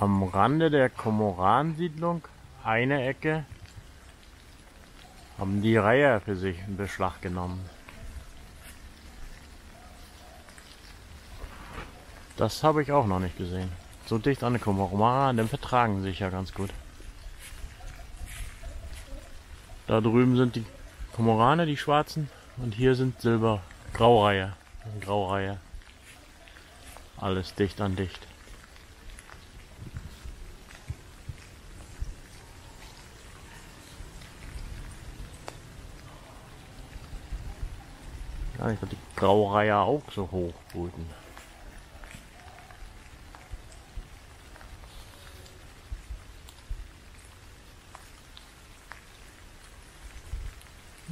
Am Rande der Komoransiedlung, eine Ecke, haben die Reiher für sich in Beschlag genommen. Das habe ich auch noch nicht gesehen. So dicht an der Komoran, vertragen sich ja ganz gut. Da drüben sind die Komorane, die schwarzen, und hier sind Silber-Graureiher. Graureiher. Alles dicht an dicht. Nicht, dass die Graureiher auch so hoch brüten.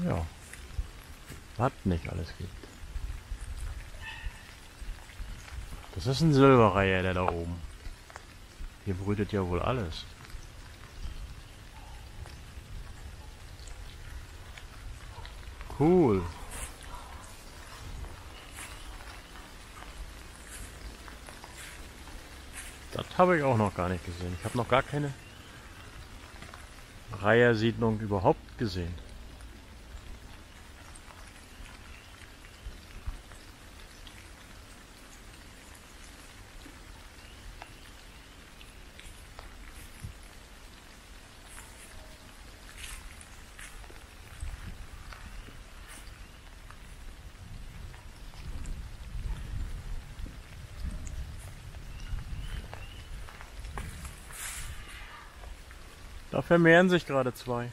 Ja, was nicht alles gibt. Das ist ein Silberreiher, der da oben. Hier brütet ja wohl alles. Cool. Das habe ich auch noch gar nicht gesehen. Ich habe noch gar keine Reihersiedlung überhaupt gesehen. Da vermehren sich gerade zwei.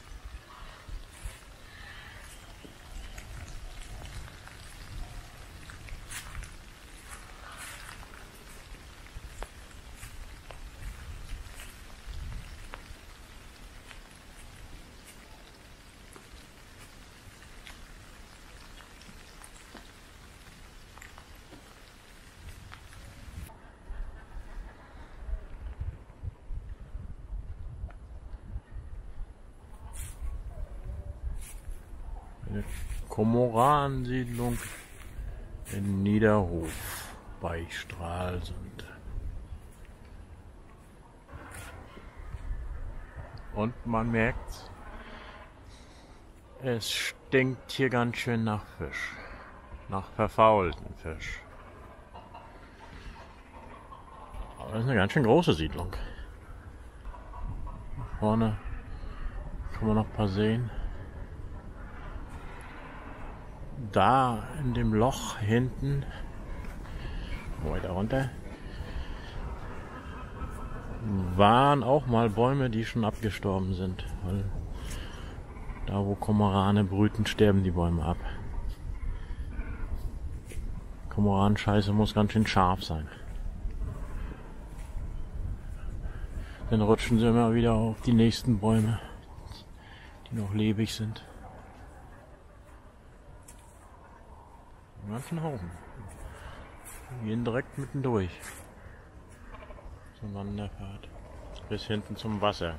Eine Komoransiedlung in Niederhof bei Stralsund. Und man merkt, es stinkt hier ganz schön nach Fisch. Nach verfaulten Fisch. Aber das ist eine ganz schön große Siedlung. Vorne kann man noch ein paar sehen. Da in dem Loch hinten, weiter runter, waren auch mal Bäume, die schon abgestorben sind. Weil da wo Komorane brüten, sterben die Bäume ab. Komoranscheiße muss ganz schön scharf sein. Dann rutschen sie immer wieder auf die nächsten Bäume, die noch lebig sind. Einen ganzen Haufen. Die gehen direkt mittendurch. Zur Wanderfahrt. Bis hinten zum Wasser.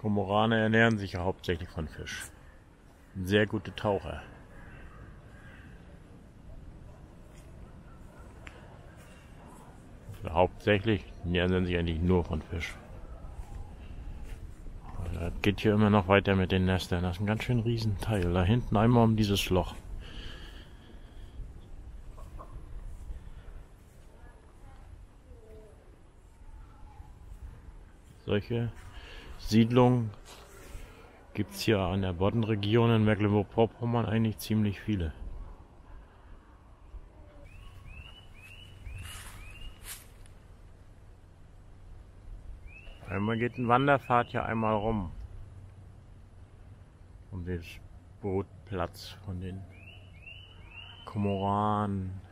Kormorane ernähren sich ja hauptsächlich von Fisch. Sehr gute Taucher. Also hauptsächlich ernähren sich eigentlich nur von Fisch. Das geht hier immer noch weiter mit den Nestern. Das ist ein ganz schön Riesenteil. Da hinten einmal um dieses Loch. Solche Siedlungen gibt es hier an der Boddenregion in Mecklenburg-Vorpommern eigentlich ziemlich viele. Einmal geht ein Wanderpfad ja einmal rum. Um den Brutplatz von den Komoranen.